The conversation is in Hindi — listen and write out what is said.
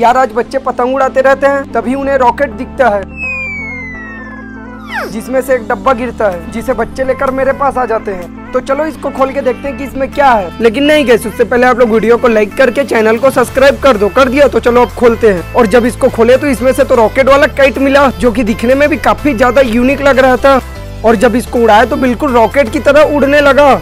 यार, आज बच्चे पतंग उड़ाते रहते हैं, तभी उन्हें रॉकेट दिखता है। जिसमें से एक डब्बा गिरता है, जिसे बच्चे लेकर मेरे पास आ जाते हैं। तो चलो इसको खोल के देखते हैं कि इसमें क्या है। लेकिन नहीं गए उससे पहले आप लोग वीडियो को लाइक करके चैनल को सब्सक्राइब कर दो, कर दिया तो चलो अब खोलते हैं। और जब इसको खोले तो इसमें से तो रॉकेट वाला काइट मिला, जो कि दिखने में भी काफ़ी ज़्यादा यूनिक लग रहा था। और जब इसको उड़ाया तो बिल्कुल रॉकेट की तरह उड़ने लगा।